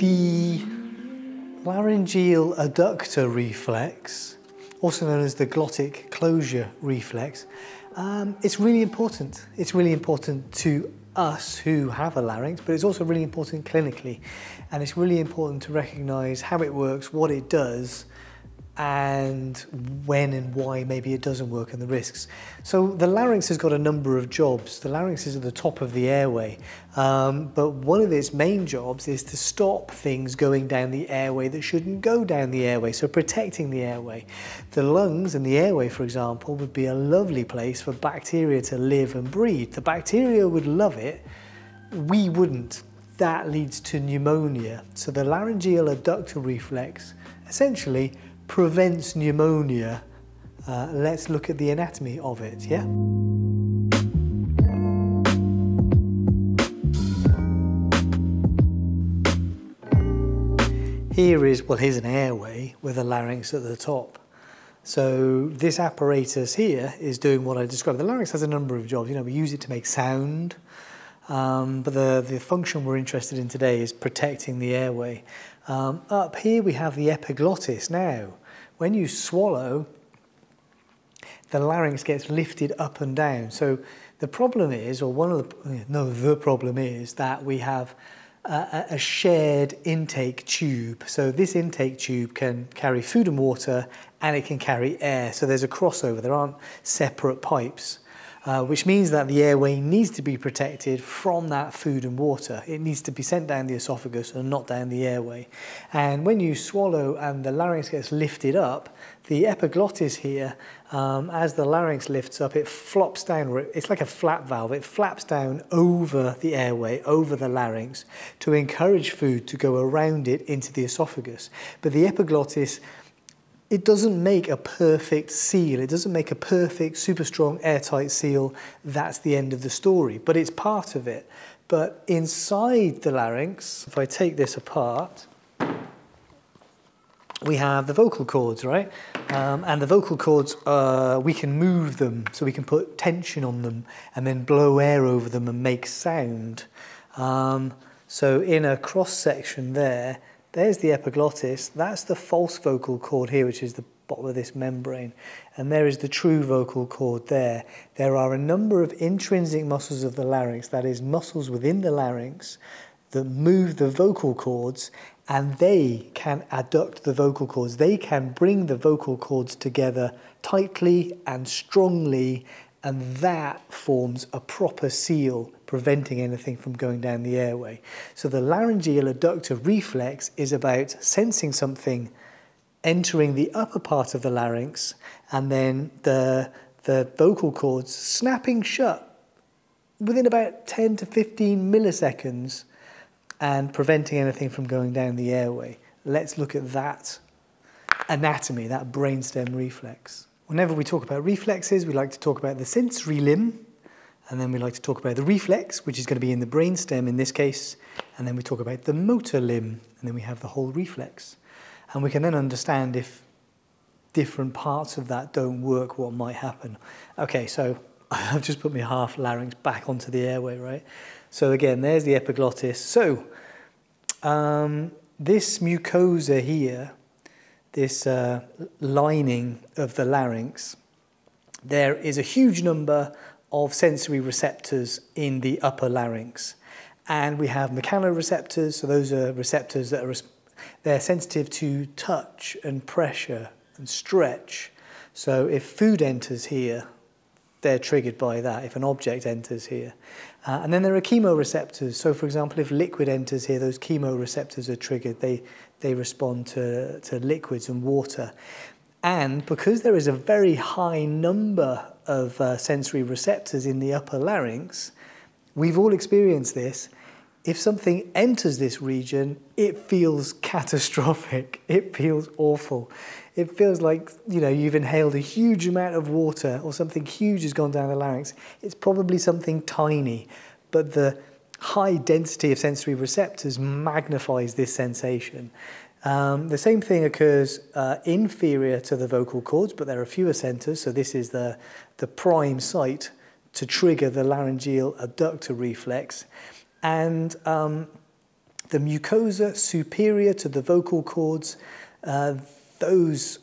The laryngeal adductor reflex, also known as the glottic closure reflex, um, it's really important. It's really important to us who have a larynx, but it's also really important clinically. And it's really important to recognize how it works, what it does, and when and why maybe it doesn't work and the risks. So the larynx has got a number of jobs. The larynx is at the top of the airway, um, but one of its main jobs is to stop things going down the airway that shouldn't go down the airway, so protecting the airway. The lungs and the airway, for example, would be a lovely place for bacteria to live and breathe. The bacteria would love it, we wouldn't. That leads to pneumonia. So the laryngeal adductor reflex essentially prevents pneumonia. Uh, let's look at the anatomy of it, yeah? Here is, well, here's an airway with a larynx at the top. So this apparatus here is doing what I described. The larynx has a number of jobs. You know, we use it to make sound, um, but the, the function we're interested in today is protecting the airway. Um, up here we have the epiglottis now. When you swallow, the larynx gets lifted up and down. So the problem is, or one of the, no, the problem is that we have a, a shared intake tube. So this intake tube can carry food and water and it can carry air. So there's a crossover, there aren't separate pipes. Uh, which means that the airway needs to be protected from that food and water. It needs to be sent down the esophagus and not down the airway. And when you swallow and the larynx gets lifted up, the epiglottis here, um, as the larynx lifts up, it flops down, it's like a flap valve, it flaps down over the airway, over the larynx, to encourage food to go around it into the esophagus. But the epiglottis it doesn't make a perfect seal. It doesn't make a perfect, super strong, airtight seal. That's the end of the story, but it's part of it. But inside the larynx, if I take this apart, we have the vocal cords, right? Um, and the vocal cords, uh, we can move them, so we can put tension on them and then blow air over them and make sound. Um, so in a cross section there, there's the epiglottis. That's the false vocal cord here, which is the bottom of this membrane. And there is the true vocal cord there. There are a number of intrinsic muscles of the larynx, that is, muscles within the larynx, that move the vocal cords and they can adduct the vocal cords. They can bring the vocal cords together tightly and strongly, and that forms a proper seal preventing anything from going down the airway. So the laryngeal adductor reflex is about sensing something entering the upper part of the larynx and then the, the vocal cords snapping shut within about 10 to 15 milliseconds and preventing anything from going down the airway. Let's look at that anatomy, that brainstem reflex. Whenever we talk about reflexes, we like to talk about the sensory limb, and then we like to talk about the reflex, which is going to be in the brainstem in this case. And then we talk about the motor limb, and then we have the whole reflex. And we can then understand if different parts of that don't work, what might happen. Okay, so I've just put my half larynx back onto the airway, right? So again, there's the epiglottis. So um, this mucosa here, this uh, lining of the larynx, there is a huge number of sensory receptors in the upper larynx. And we have mechanoreceptors, so those are receptors that are they're sensitive to touch and pressure and stretch. So if food enters here, they're triggered by that, if an object enters here. Uh, and then there are chemoreceptors. So for example, if liquid enters here, those chemoreceptors are triggered. They, they respond to, to liquids and water. And because there is a very high number of uh, sensory receptors in the upper larynx, we've all experienced this. If something enters this region, it feels catastrophic. It feels awful. It feels like, you know, you've inhaled a huge amount of water or something huge has gone down the larynx. It's probably something tiny, but the high density of sensory receptors magnifies this sensation. Um, the same thing occurs uh, inferior to the vocal cords, but there are fewer centers. So this is the, the prime site to trigger the laryngeal adductor reflex. And um, the mucosa superior to the vocal cords, uh, those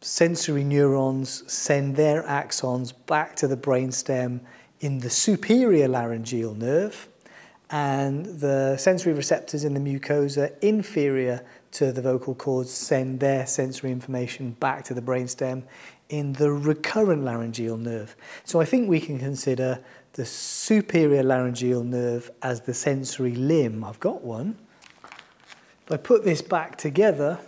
sensory neurons send their axons back to the brainstem in the superior laryngeal nerve, and the sensory receptors in the mucosa inferior to the vocal cords send their sensory information back to the brainstem in the recurrent laryngeal nerve. So I think we can consider the superior laryngeal nerve as the sensory limb. I've got one. If I put this back together,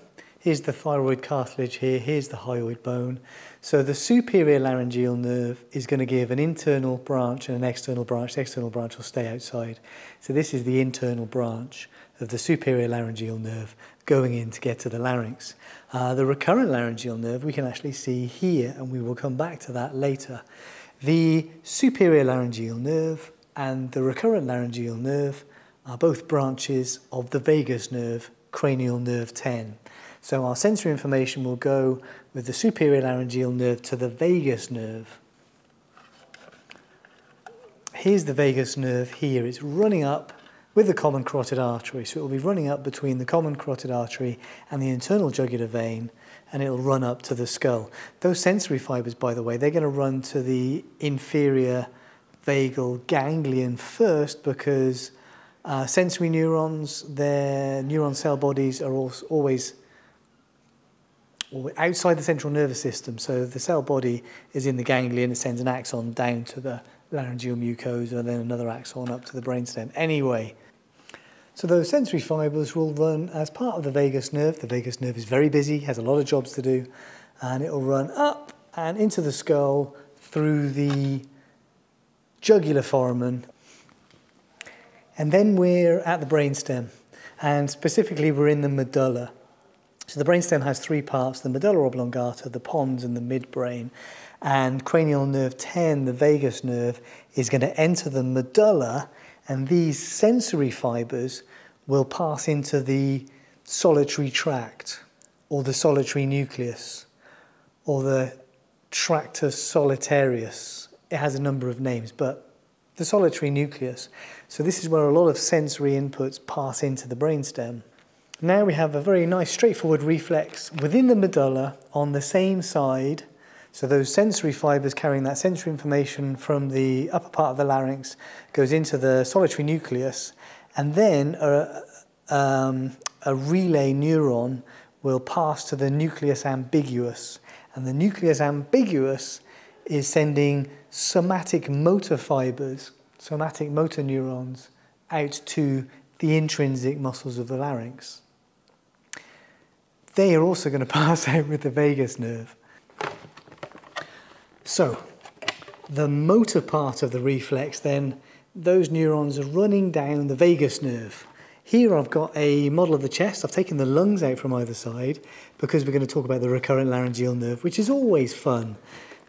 here's the thyroid cartilage here, here's the hyoid bone. So the superior laryngeal nerve is going to give an internal branch and an external branch. The external branch will stay outside. So this is the internal branch of the superior laryngeal nerve going in to get to the larynx. Uh, the recurrent laryngeal nerve we can actually see here, and we will come back to that later. The superior laryngeal nerve and the recurrent laryngeal nerve are both branches of the vagus nerve, cranial nerve 10. So our sensory information will go with the superior laryngeal nerve to the vagus nerve. Here's the vagus nerve here. It's running up with the common carotid artery. So it will be running up between the common carotid artery and the internal jugular vein, and it'll run up to the skull. Those sensory fibers, by the way, they're going to run to the inferior vagal ganglion first because uh, sensory neurons, their neuron cell bodies are always outside the central nervous system. So the cell body is in the ganglion, it sends an axon down to the laryngeal mucosa and then another axon up to the brainstem. Anyway, so those sensory fibers will run as part of the vagus nerve. The vagus nerve is very busy, has a lot of jobs to do, and it will run up and into the skull through the jugular foramen. And then we're at the brainstem, and specifically we're in the medulla. So the brainstem has three parts, the medulla oblongata, the pons, and the midbrain. And cranial nerve 10, the vagus nerve, is going to enter the medulla and these sensory fibers will pass into the solitary tract or the solitary nucleus or the tractus solitarius. It has a number of names, but the solitary nucleus. So this is where a lot of sensory inputs pass into the brainstem. Now we have a very nice straightforward reflex within the medulla on the same side so those sensory fibers carrying that sensory information from the upper part of the larynx goes into the solitary nucleus, and then a, um, a relay neuron will pass to the nucleus ambiguus. And the nucleus ambiguus is sending somatic motor fibers, somatic motor neurons, out to the intrinsic muscles of the larynx. They are also going to pass out with the vagus nerve. So, the motor part of the reflex, then, those neurons are running down the vagus nerve. Here I've got a model of the chest. I've taken the lungs out from either side because we're going to talk about the recurrent laryngeal nerve, which is always fun.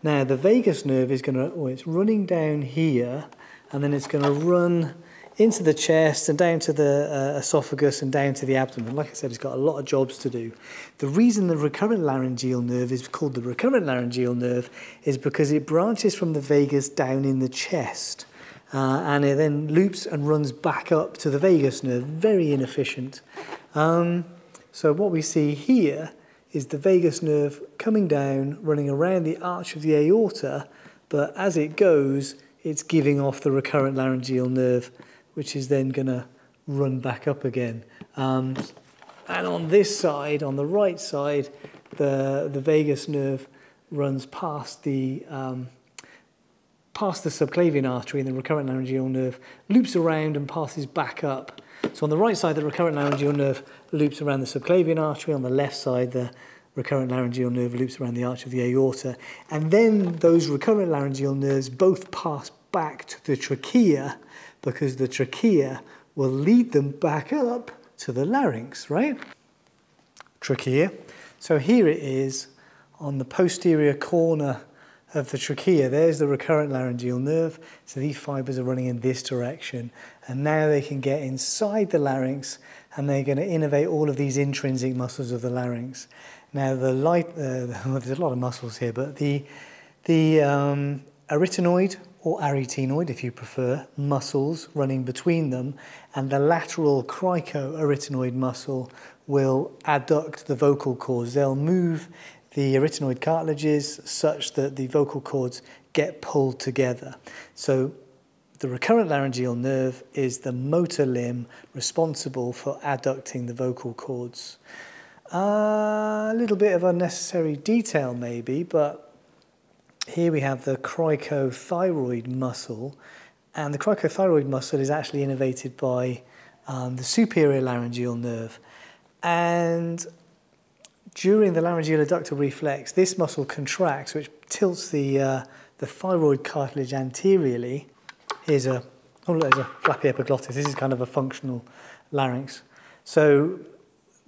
Now, the vagus nerve is going to, oh, it's running down here, and then it's going to run into the chest and down to the uh, esophagus and down to the abdomen. Like I said, it's got a lot of jobs to do. The reason the recurrent laryngeal nerve is called the recurrent laryngeal nerve is because it branches from the vagus down in the chest. Uh, and it then loops and runs back up to the vagus nerve. Very inefficient. Um, so what we see here is the vagus nerve coming down, running around the arch of the aorta, but as it goes, it's giving off the recurrent laryngeal nerve which is then going to run back up again. Um, and on this side, on the right side, the, the vagus nerve runs past the, um, past the subclavian artery and the recurrent laryngeal nerve, loops around and passes back up. So on the right side, the recurrent laryngeal nerve loops around the subclavian artery. On the left side, the recurrent laryngeal nerve loops around the arch of the aorta. And then those recurrent laryngeal nerves both pass back to the trachea because the trachea will lead them back up to the larynx, right? Trachea. So here it is on the posterior corner of the trachea. There's the recurrent laryngeal nerve. So these fibers are running in this direction. And now they can get inside the larynx and they're going to innervate all of these intrinsic muscles of the larynx. Now, the light, uh, there's a lot of muscles here, but the, the um, arytenoid or arytenoid, if you prefer, muscles running between them, and the lateral cricoarytenoid muscle will adduct the vocal cords. They'll move the arytenoid cartilages such that the vocal cords get pulled together. So the recurrent laryngeal nerve is the motor limb responsible for adducting the vocal cords. Uh, a little bit of unnecessary detail maybe, but here we have the cricothyroid muscle, and the cricothyroid muscle is actually innervated by um, the superior laryngeal nerve. And during the laryngeal adductor reflex, this muscle contracts, which tilts the, uh, the thyroid cartilage anteriorly. Here's a, oh, look, there's a flappy epiglottis. This is kind of a functional larynx. So,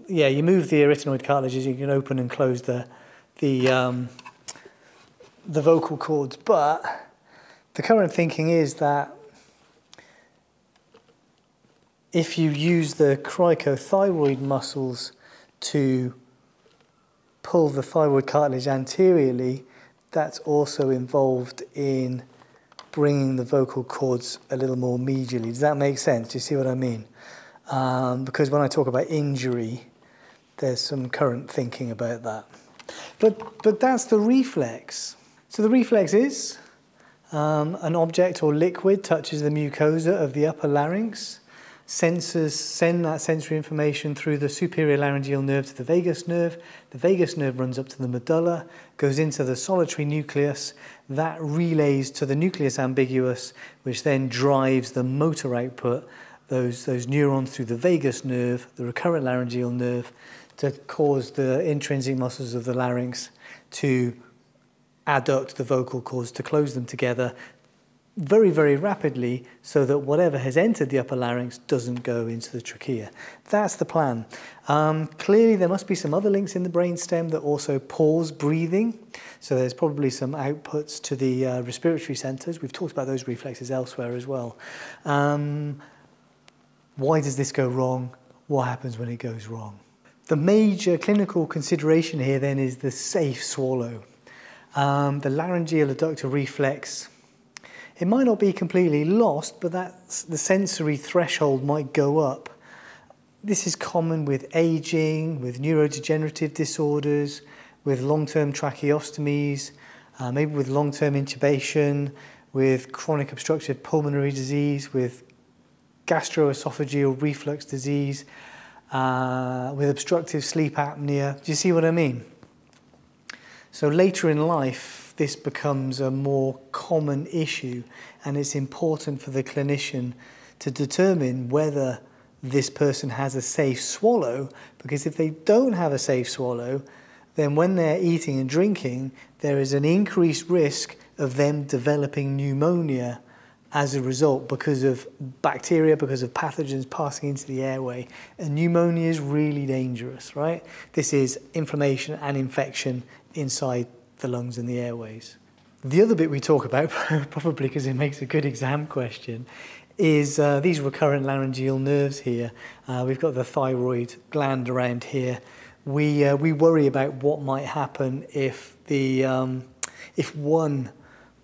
yeah, you move the arytenoid cartilages, you can open and close the, the, um, the vocal cords, but the current thinking is that if you use the cricothyroid muscles to pull the thyroid cartilage anteriorly, that's also involved in bringing the vocal cords a little more medially. Does that make sense? Do you see what I mean? Um, because when I talk about injury, there's some current thinking about that. But, but that's the reflex. So the reflex is um, an object or liquid touches the mucosa of the upper larynx. Sensors send that sensory information through the superior laryngeal nerve to the vagus nerve. The vagus nerve runs up to the medulla, goes into the solitary nucleus. That relays to the nucleus ambiguus, which then drives the motor output, those, those neurons through the vagus nerve, the recurrent laryngeal nerve, to cause the intrinsic muscles of the larynx to adduct the vocal cords to close them together very, very rapidly so that whatever has entered the upper larynx doesn't go into the trachea. That's the plan. Um, clearly, there must be some other links in the brainstem that also pause breathing. So there's probably some outputs to the uh, respiratory centers. We've talked about those reflexes elsewhere as well. Um, why does this go wrong? What happens when it goes wrong? The major clinical consideration here then is the safe swallow. Um, the laryngeal adductor reflex, it might not be completely lost, but that's, the sensory threshold might go up. This is common with aging, with neurodegenerative disorders, with long-term tracheostomies, uh, maybe with long-term intubation, with chronic obstructive pulmonary disease, with gastroesophageal reflux disease, uh, with obstructive sleep apnea. Do you see what I mean? So later in life, this becomes a more common issue, and it's important for the clinician to determine whether this person has a safe swallow, because if they don't have a safe swallow, then when they're eating and drinking, there is an increased risk of them developing pneumonia as a result because of bacteria, because of pathogens passing into the airway. And pneumonia is really dangerous, right? This is inflammation and infection inside the lungs and the airways. The other bit we talk about, probably because it makes a good exam question, is uh, these recurrent laryngeal nerves here. Uh, we've got the thyroid gland around here. We, uh, we worry about what might happen if, the, um, if one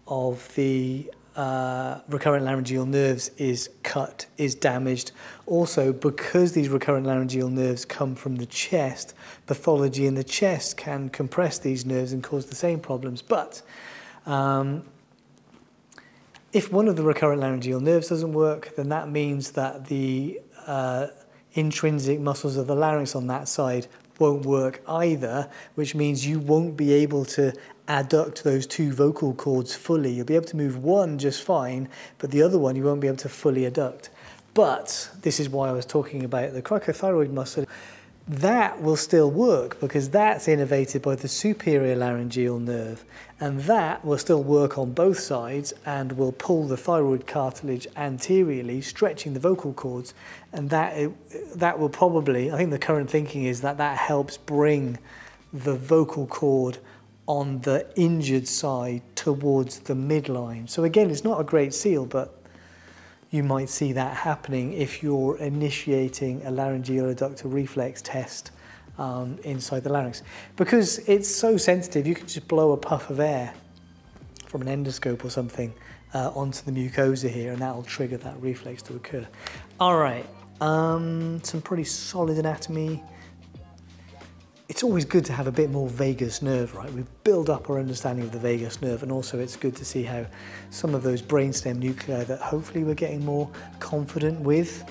of the uh, recurrent laryngeal nerves is cut, is damaged. Also, because these recurrent laryngeal nerves come from the chest, pathology in the chest can compress these nerves and cause the same problems. But um, if one of the recurrent laryngeal nerves doesn't work, then that means that the uh, intrinsic muscles of the larynx on that side won't work either, which means you won't be able to adduct those two vocal cords fully. You'll be able to move one just fine, but the other one you won't be able to fully adduct. But this is why I was talking about the cricothyroid muscle. That will still work because that's innervated by the superior laryngeal nerve, and that will still work on both sides and will pull the thyroid cartilage anteriorly, stretching the vocal cords, and that, that will probably, I think the current thinking is that that helps bring the vocal cord on the injured side towards the midline. So again, it's not a great seal, but you might see that happening if you're initiating a laryngeal adductor reflex test um, inside the larynx. Because it's so sensitive, you can just blow a puff of air from an endoscope or something uh, onto the mucosa here, and that will trigger that reflex to occur. All right, um, some pretty solid anatomy. It's always good to have a bit more vagus nerve, right? We build up our understanding of the vagus nerve, and also it's good to see how some of those brainstem nuclei that hopefully we're getting more confident with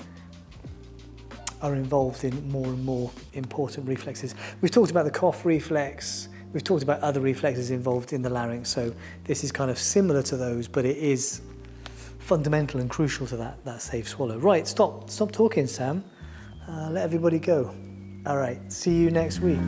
are involved in more and more important reflexes. We've talked about the cough reflex, we've talked about other reflexes involved in the larynx, so this is kind of similar to those, but it is fundamental and crucial to that, that safe swallow. Right, stop, stop talking, Sam. Uh, let everybody go. All right, see you next week.